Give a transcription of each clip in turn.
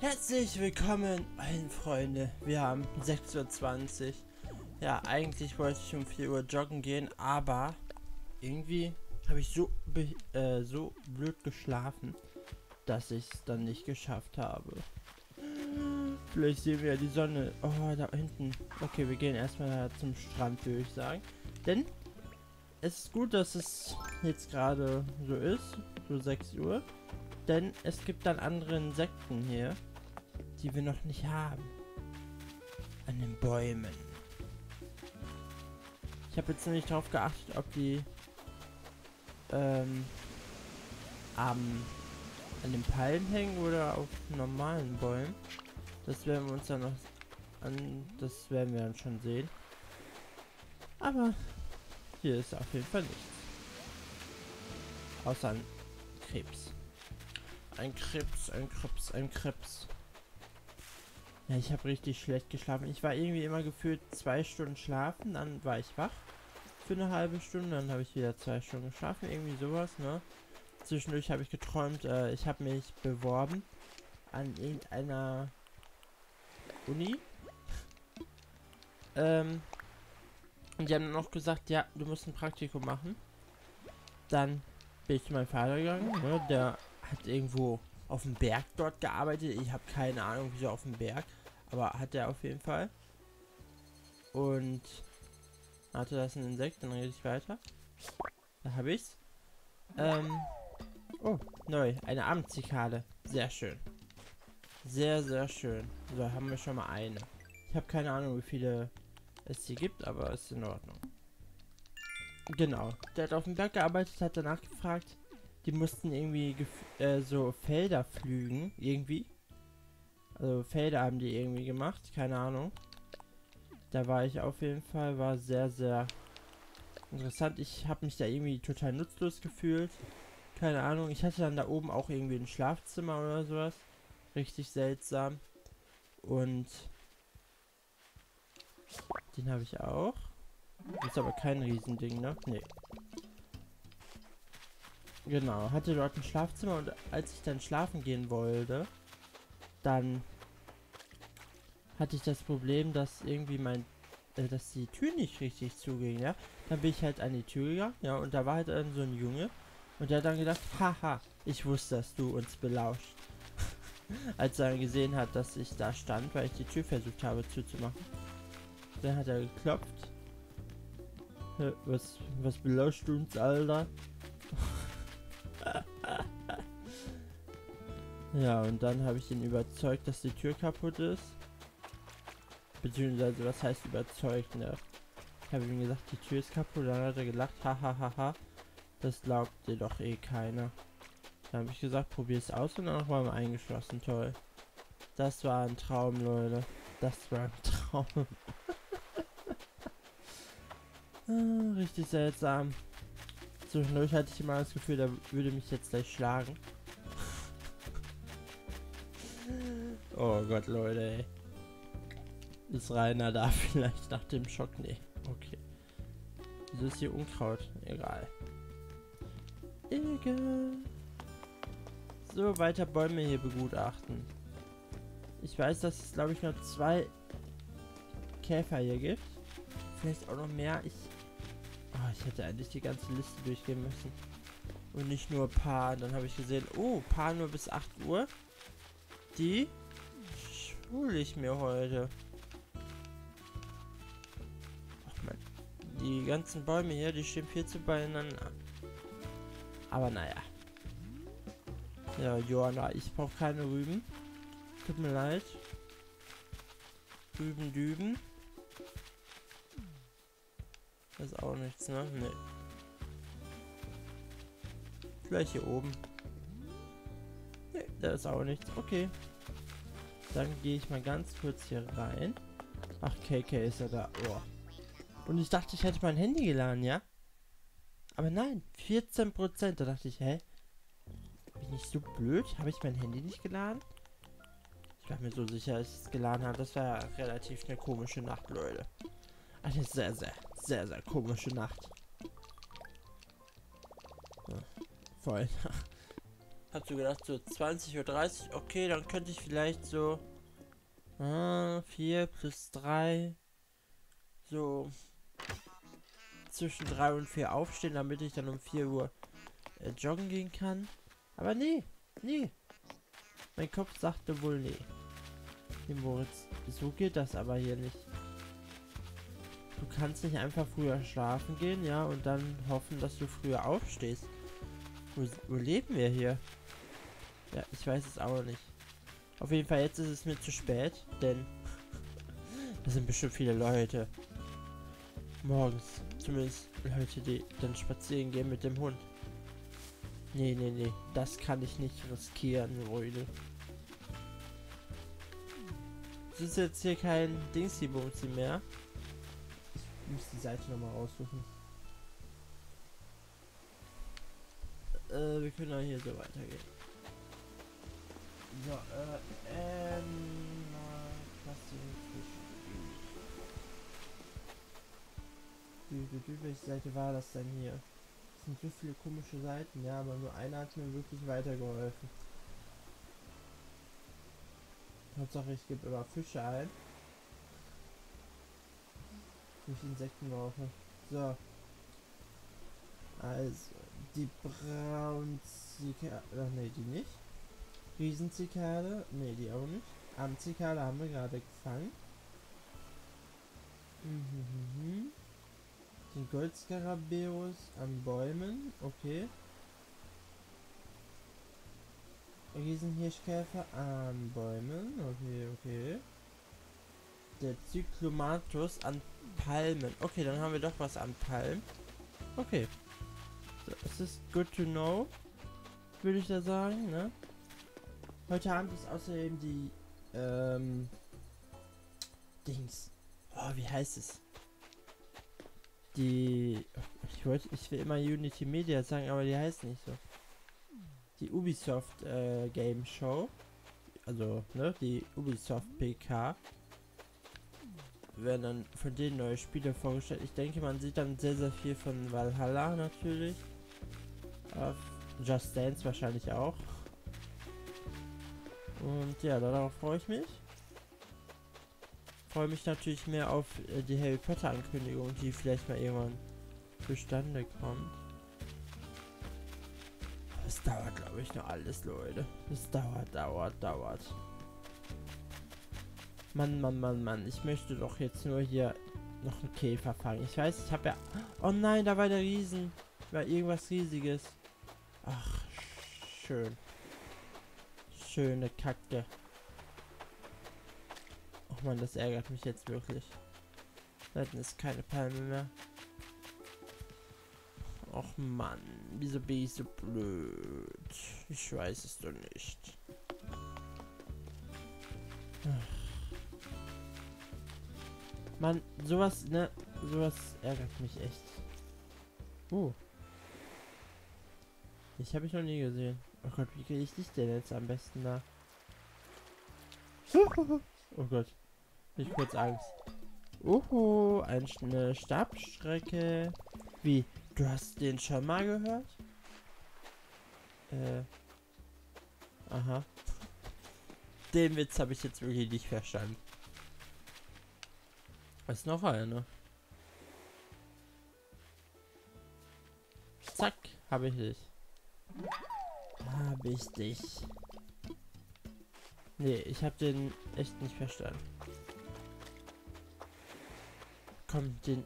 Herzlich willkommen, allen Freunde. Wir haben 6.20 Uhr. Ja, eigentlich wollte ich um 4 Uhr joggen gehen, aber irgendwie habe ich so, äh, so blöd geschlafen, dass ich es dann nicht geschafft habe. Vielleicht sehen wir ja die Sonne. Oh, da hinten. Okay, wir gehen erstmal zum Strand, würde ich sagen. Denn es ist gut, dass es jetzt gerade so ist, so 6 Uhr. Denn es gibt dann andere Insekten hier, die wir noch nicht haben. An den Bäumen. Ich habe jetzt nämlich darauf geachtet, ob die ähm, am, an den Palmen hängen oder auf normalen Bäumen. Das werden wir uns dann noch an, das werden wir dann schon sehen. Aber hier ist auf jeden Fall nichts. Außer ein Krebs. Ein Krebs, ein Krebs, ein Krebs. Ja, ich habe richtig schlecht geschlafen. Ich war irgendwie immer gefühlt zwei Stunden schlafen, dann war ich wach für eine halbe Stunde, dann habe ich wieder zwei Stunden geschlafen, irgendwie sowas, ne? Zwischendurch habe ich geträumt, äh, ich habe mich beworben an irgendeiner Uni. ähm, und die haben dann auch gesagt, ja, du musst ein Praktikum machen. Dann bin ich zu meinem Vater gegangen, ne? Der hat irgendwo auf dem Berg dort gearbeitet. Ich habe keine Ahnung, wieso auf dem Berg. Aber hat er auf jeden Fall. Und hatte das ein Insekt, dann rede ich weiter. Da habe ich's. Ähm. Oh, neu. Eine Abendzikade. Sehr schön. Sehr, sehr schön. So, haben wir schon mal eine. Ich habe keine Ahnung, wie viele es hier gibt, aber ist in Ordnung. Genau. Der hat auf dem Berg gearbeitet, hat danach gefragt. Die mussten irgendwie äh, so Felder pflügen, irgendwie. Also Felder haben die irgendwie gemacht, keine Ahnung. Da war ich auf jeden Fall, war sehr, sehr interessant. Ich habe mich da irgendwie total nutzlos gefühlt. Keine Ahnung, ich hatte dann da oben auch irgendwie ein Schlafzimmer oder sowas. Richtig seltsam. Und den habe ich auch. Ist aber kein Riesending, ne? Nee. Genau, hatte dort ein Schlafzimmer und als ich dann schlafen gehen wollte, dann hatte ich das Problem, dass irgendwie mein, äh, dass die Tür nicht richtig zuging, ja. Dann bin ich halt an die Tür gegangen, ja, und da war halt dann so ein Junge und der hat dann gedacht, haha, ich wusste, dass du uns belauscht. als er gesehen hat, dass ich da stand, weil ich die Tür versucht habe zuzumachen. Dann hat er geklopft. Was, was belauscht du uns, Alter? Ja, und dann habe ich ihn überzeugt, dass die Tür kaputt ist. Beziehungsweise, was heißt überzeugt, ne? Ich habe ihm gesagt, die Tür ist kaputt. Dann hat er gelacht, hahaha. Das glaubt dir doch eh keiner. Dann habe ich gesagt, probier es aus und dann nochmal eingeschlossen. Toll. Das war ein Traum, Leute. Das war ein Traum. ah, richtig seltsam. Zwischendurch hatte ich immer das Gefühl, der würde mich jetzt gleich schlagen. Oh Gott, Leute, ey. Ist Rainer da vielleicht nach dem Schock? Nee. Okay. Wieso ist hier Unkraut? Egal. Egal. So, weiter Bäume hier begutachten. Ich weiß, dass es, glaube ich, noch zwei Käfer hier gibt. Vielleicht auch noch mehr. Ich Oh, ich hätte eigentlich die ganze Liste durchgehen müssen. Und nicht nur Paar. Dann habe ich gesehen, oh, Paar nur bis 8 Uhr. Die schule ich mir heute. Ach man. Die ganzen Bäume hier, die stehen viel zu beieinander. Aber naja. Ja, Johanna, ich brauche keine Rüben. Tut mir leid. Rüben, Düben. Das ist auch nichts, ne? Nee. Vielleicht hier oben. Nee, da ist auch nichts. Okay. Dann gehe ich mal ganz kurz hier rein. Ach, KK ist ja da. Oh. Und ich dachte, ich hätte mein Handy geladen, ja? Aber nein, 14%. Da dachte ich, hä? Bin ich so blöd? Habe ich mein Handy nicht geladen? Ich war mir so sicher, dass ich es geladen habe. Das war relativ eine komische Nacht, Leute. Eine sehr, sehr, sehr, sehr komische Nacht. Ja, voll. Hab so gedacht, so 20.30 Uhr, okay, dann könnte ich vielleicht so ah, 4 plus 3 so zwischen 3 und 4 aufstehen, damit ich dann um 4 Uhr äh, joggen gehen kann. Aber nee, nee. Mein Kopf sagte wohl nee. Hey Moritz, so geht das aber hier nicht. Du kannst nicht einfach früher schlafen gehen, ja, und dann hoffen, dass du früher aufstehst. Wo, wo leben wir hier? Ja, ich weiß es auch nicht. Auf jeden Fall, jetzt ist es mir zu spät, denn da sind bestimmt viele Leute. Morgens. Zumindest Leute, die dann spazieren gehen mit dem Hund. Nee, nee, nee. Das kann ich nicht riskieren, Leute. Es ist jetzt hier kein Dingsy-Bumsy mehr. Ich muss die Seite nochmal raussuchen. Äh, wir können auch hier so weitergehen. So, äh, ähm, Welche Seite war das denn hier? Es sind so viele komische Seiten, ja, aber nur einer hat mir wirklich weitergeholfen. Hauptsache ich gebe immer Fische ein. Nicht Insekten laufe. So. Also, die Braunzikade. Ach nee, die nicht. Riesenzikade. Nee, die auch nicht. Amzikade haben wir gerade gefangen. Mhm, mhm, mhm. Den Goldskarabäus an Bäumen. Okay. Riesenhirschkäfer an Bäumen. Okay, okay. Der Zyklomatus an Palmen. Okay, dann haben wir doch was an Palmen. Okay. Es ist good to know. Würde ich da sagen, ne? Heute Abend ist außerdem die, ähm, Dings. Oh, wie heißt es? Die, ich wollte, ich will immer Unity Media sagen, aber die heißt nicht so die Ubisoft äh, Game Show, also ne, die Ubisoft PK, werden dann von denen neue Spiele vorgestellt. Ich denke, man sieht dann sehr, sehr viel von Valhalla natürlich. Auf Just Dance wahrscheinlich auch. Und ja, darauf freue ich mich. Freue mich natürlich mehr auf äh, die Harry Potter Ankündigung, die vielleicht mal irgendwann zustande kommt. Es dauert, glaube ich, noch alles, Leute. Es dauert, dauert, dauert. Mann, Mann, Mann, Mann. Ich möchte doch jetzt nur hier noch einen Käfer fangen. Ich weiß, ich habe ja... Oh nein, da war der Riesen. War irgendwas Riesiges. Ach, schön. Schöne Kacke. Oh man, das ärgert mich jetzt wirklich. Da ist keine Palme mehr. Och Mann, wieso bin ich so blöd? Ich weiß es doch nicht. Mann, sowas, ne, sowas ärgert mich echt. Oh. Ich habe ich noch nie gesehen. Oh Gott, wie kriege ich dich denn jetzt am besten da? Oh Gott. Ich kurz Angst. Oho, eine Stabstrecke. Wie? Du hast den schon mal gehört? Äh. Aha. Den Witz habe ich jetzt wirklich nicht verstanden. Was noch eine? Zack, habe ich dich. Dich. Nee, ich habe den echt nicht verstanden. Komm, den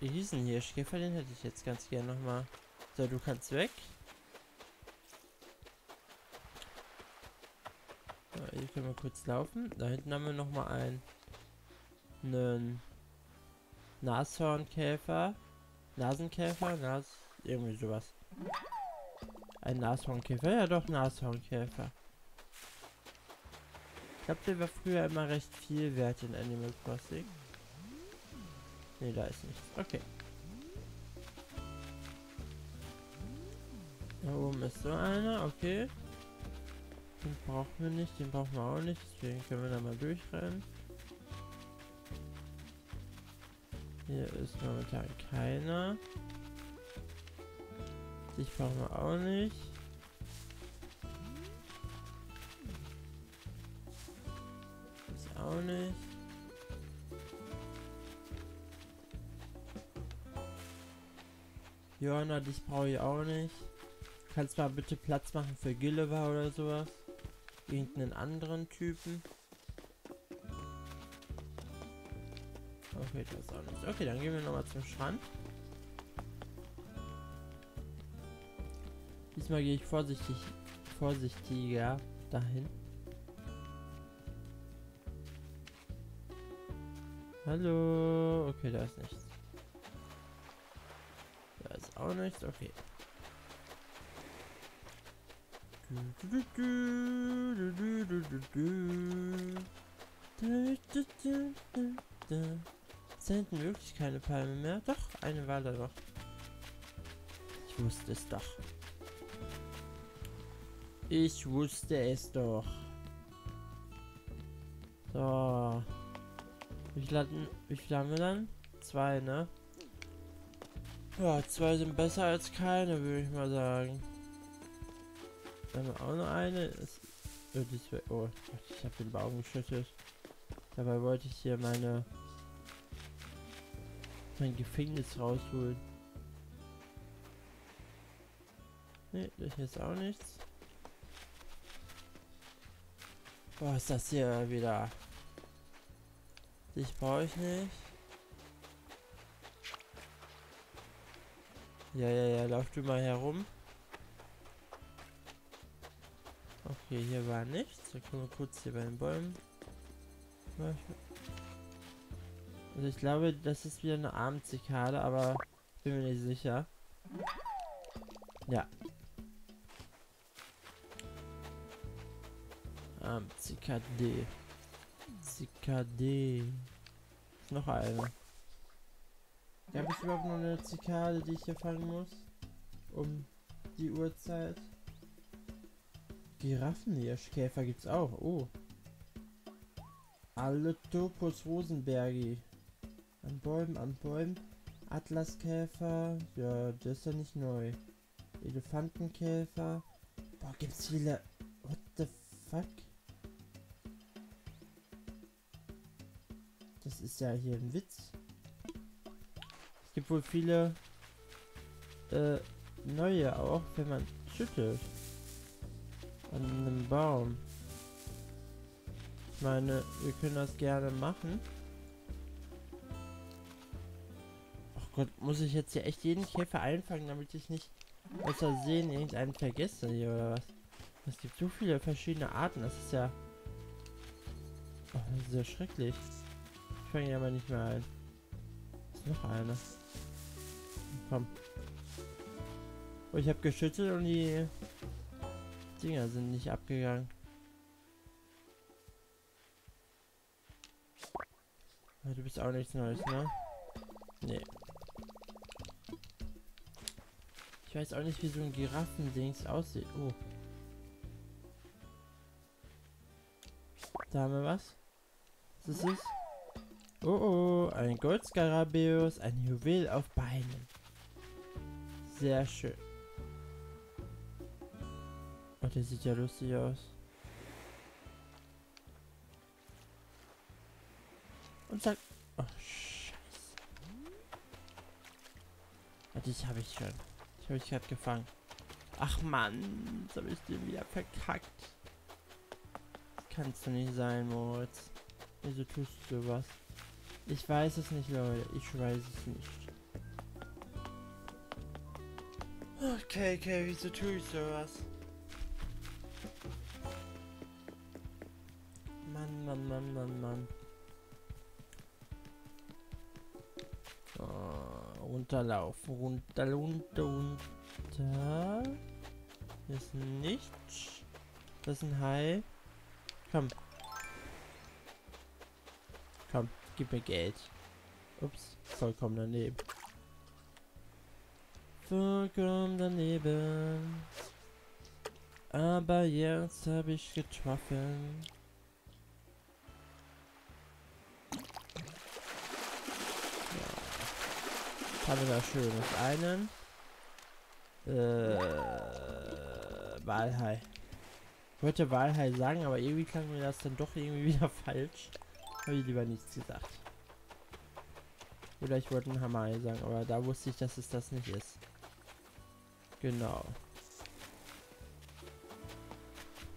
hier? Schäfer, den hätte ich jetzt ganz gerne nochmal. So, du kannst weg. So, hier können wir kurz laufen. Da hinten haben wir nochmal einen, einen Nashornkäfer. Nasenkäfer? Nas... Irgendwie sowas. Ein Nashornkäfer? Ja doch, Nashornkäfer. Ich glaube, der war früher immer recht viel wert in Animal Crossing. Ne, da ist nichts. Okay. Da oben ist so einer, okay. Den brauchen wir nicht, den brauchen wir auch nicht, deswegen können wir da mal durchrennen. Hier ist momentan keiner. Ich brauchen wir auch nicht. Das auch nicht. Johanna, dich brauche ich auch nicht. Kannst mal bitte Platz machen für Gilliver oder sowas. Irgendeinen anderen Typen. Okay, das auch nicht. Okay, dann gehen wir nochmal zum Schrank. Diesmal gehe ich vorsichtig, vorsichtiger dahin. Hallo. Okay, da ist nichts. Da ist auch nichts. Okay. Sind wirklich keine Palme mehr? Doch, eine war da noch. Ich wusste es doch. Ich wusste es doch. So. Wie viel, haben wir dann? Zwei, ne? Ja, zwei sind besser als keine, würde ich mal sagen. Dann haben wir auch noch eine. Ist, oh, oh, ich habe den Baum geschüttet. Dabei wollte ich hier meine mein Gefängnis rausholen. Ne, das ist auch nichts. Boah, ist das hier wieder Dich brauche ich nicht. Ja, ja, ja, lauf du mal herum. Okay, hier war nichts. Dann können wir kurz hier bei den Bäumen. Also ich glaube, das ist wieder eine Abendzikade, aber bin mir nicht sicher. Ja. Abendzikade. Zikade. Noch eine. Gab es überhaupt noch eine Zikade, die ich hier fangen muss? Um die Uhrzeit. Giraffenhirschkäfer gibt's auch. Oh. Alle Topus Rosenbergi. An Bäumen, an Bäumen. Atlaskäfer. Ja, das ist ja nicht neu. Elefantenkäfer. Boah, gibt's viele. What the fuck? Ist ja hier ein Witz. Es gibt wohl viele äh, neue auch, wenn man schüttelt. An einem Baum. Ich meine, wir können das gerne machen. Ach Gott, muss ich jetzt hier echt jeden Käfer einfangen, damit ich nicht aus Versehen irgendeinen vergesse hier oder was? Es gibt so viele verschiedene Arten, das ist ja... Oh, das ist ja schrecklich. Ich fange ja mal nicht mehr ein. Ist noch einer. Komm. Oh, ich habe geschüttelt und die Dinger sind nicht abgegangen. Du bist auch nichts Neues, ne? Nee. Ich weiß auch nicht, wie so ein Giraffendings aussieht. Oh. Da haben wir was. Was ist es? Oh oh, ein Goldskarabäus, ein Juwel auf Beinen. Sehr schön. Oh, der sieht ja lustig aus. Und sagt... Oh, scheiße. Warte, ich habe ich schon. Ich habe ich gerade gefangen. Ach Mann, jetzt habe ich den wieder verkackt. Kannst du nicht sein, Moritz. Wieso tust du sowas? Ich weiß es nicht, Leute. Ich weiß es nicht. Okay, okay, wieso tue ich sowas? Mann, Mann, Mann, Mann, Mann. Oh, runterlaufen, runter, runter, runter. Hier ist nichts. Das ist ein Hai. Komm. Komm. Gib mir Geld. Ups, vollkommen daneben. Vollkommen daneben. Aber jetzt habe ich getroffen. Ja. Haben wir da schönes einen. Äh, Walhai. Ich wollte Walhai sagen, aber irgendwie klang mir das dann doch irgendwie wieder falsch. Habe ich lieber nichts gesagt. Oder ich wollte ein Hammer sagen, aber da wusste ich, dass es das nicht ist. Genau.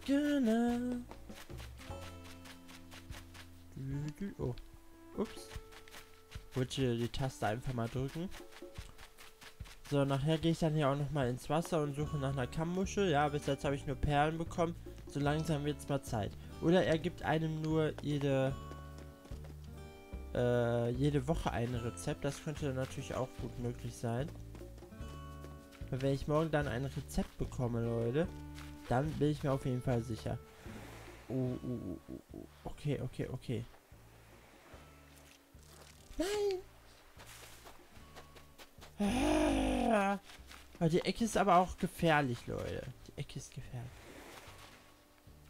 Genau. Oh. Ups. Wollte die Taste einfach mal drücken. So, nachher gehe ich dann hier auch noch mal ins Wasser und suche nach einer Kammmuschel. Ja, bis jetzt habe ich nur Perlen bekommen. So langsam wird es mal Zeit. Oder er gibt einem nur jede äh, jede Woche ein Rezept. Das könnte natürlich auch gut möglich sein. Wenn ich morgen dann ein Rezept bekomme, Leute, dann bin ich mir auf jeden Fall sicher. Oh, oh, oh. Okay, okay, okay. Nein! Ah, die Ecke ist aber auch gefährlich, Leute. Die Ecke ist gefährlich.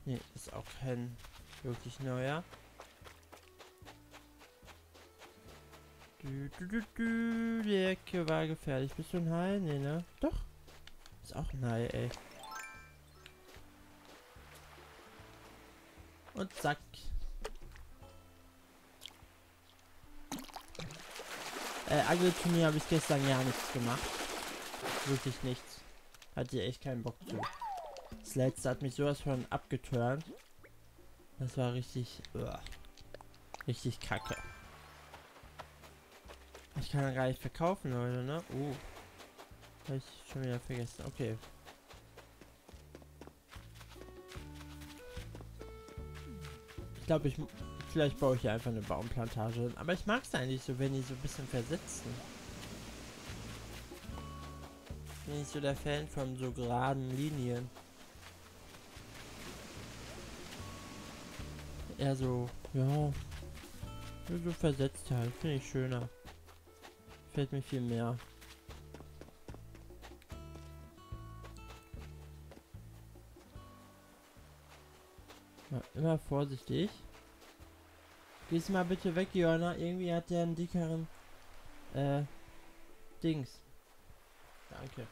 Ne, ist auch kein wirklich neuer. Du, du, du, du, die Ecke war gefährlich. Bist du ein Hai? Nee, ne? Doch. Ist auch ein Hai, ey. Und zack. Äh, Angelturnier habe ich gestern ja nichts gemacht. Wirklich nichts. Hatte echt keinen Bock zu. Das letzte hat mich sowas von abgeturnt. Das war richtig... Uah, richtig kacke. Kann ja gar nicht verkaufen, Leute, ne? Oh. Habe ich schon wieder vergessen. Okay. Ich glaube, ich... Vielleicht baue ich hier einfach eine Baumplantage. Aber ich mag es eigentlich so, wenn die so ein bisschen versetzen. Bin ich so der Fan von so geraden Linien. Eher so, ja. So versetzt halt. Finde ich schöner. Fällt mir viel mehr. Ja, immer vorsichtig. Gehst mal bitte weg, Johanna. Irgendwie hat der einen dickeren äh, Dings. Danke.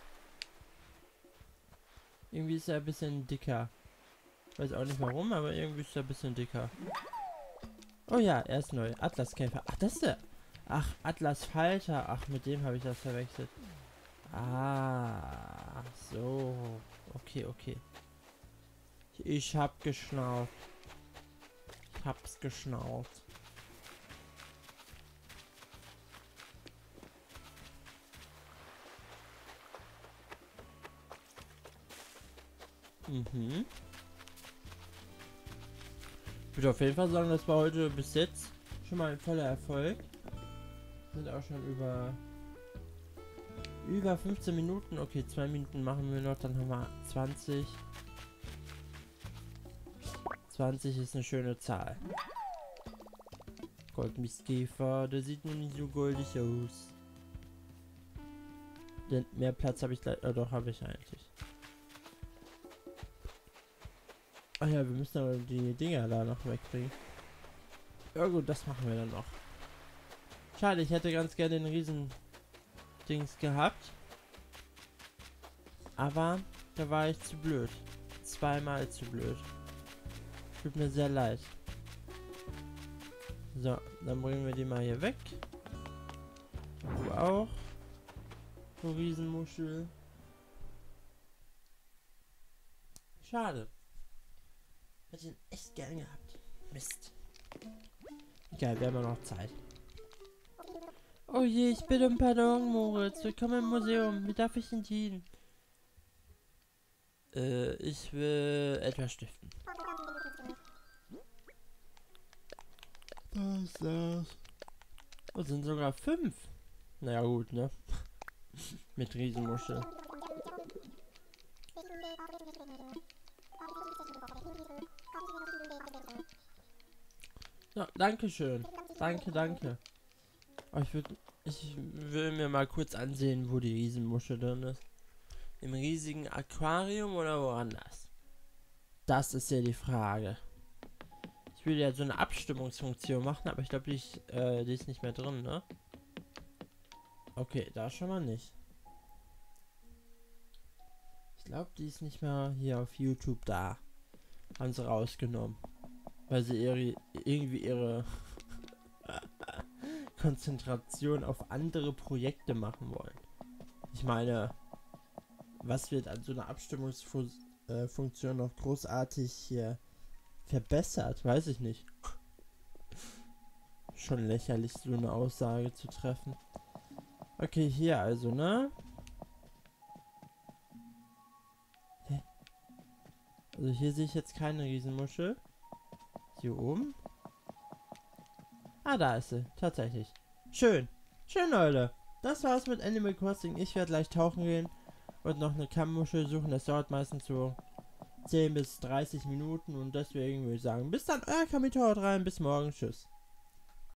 Irgendwie ist er ein bisschen dicker. Weiß auch nicht warum, aber irgendwie ist er ein bisschen dicker. Oh ja, er ist neu. Atlaskäfer. Ach, das ist der. Ach, Atlas Falter. Ach, mit dem habe ich das verwechselt. Ah, so. Okay, okay. Ich hab geschnauft. Ich hab's geschnauft. Mhm. Ich würde auf jeden Fall sagen, das war heute bis jetzt schon mal ein voller Erfolg. Sind auch schon über über 15 Minuten. Okay, zwei Minuten machen wir noch, dann haben wir 20. 20 ist eine schöne Zahl. Goldmistkäfer, der sieht nur nicht so goldig aus. Denn mehr Platz habe ich leider, äh, doch habe ich eigentlich. Ach ja, wir müssen aber die Dinger da noch wegkriegen. Ja gut, das machen wir dann noch. Schade, ich hätte ganz gerne den riesen Dings gehabt. Aber da war ich zu blöd. Zweimal zu blöd. Tut mir sehr leid. So, dann bringen wir die mal hier weg. Du auch. Du Riesenmuschel. Schade. Hätte ihn echt gern gehabt. Mist. Egal, wir haben ja noch Zeit. Oh je, ich bin im Pardon, Moritz. Willkommen im Museum. Wie darf ich Ihnen dienen? Äh, ich will etwas stiften. Was ist das? Oh, sind sogar fünf. Naja, gut, ne? Mit Riesenmuschel. Ja, danke schön. Danke, danke. Aber ich würde ich will mir mal kurz ansehen, wo die Riesenmuschel drin ist. Im riesigen Aquarium oder woanders? Das ist ja die Frage. Ich will ja so eine Abstimmungsfunktion machen, aber ich glaube, die, äh, die ist nicht mehr drin, ne? Okay, da schon mal nicht. Ich glaube, die ist nicht mehr hier auf YouTube da. Haben sie rausgenommen. Weil sie ihre, irgendwie ihre Konzentration auf andere Projekte machen wollen. Ich meine, was wird an so einer Abstimmungsfunktion noch großartig hier verbessert? Weiß ich nicht. Schon lächerlich, so eine Aussage zu treffen. Okay, hier also, ne? Also hier sehe ich jetzt keine Riesenmuschel. Hier oben? Ah, da ist sie. Tatsächlich. Schön. Schön, Leute. Das war's mit Animal Crossing. Ich werde gleich tauchen gehen und noch eine Kammmuschel suchen. Das dauert meistens so 10 bis 30 Minuten und deswegen würde ich sagen, bis dann, euer Kamito rein. Bis morgen. Tschüss.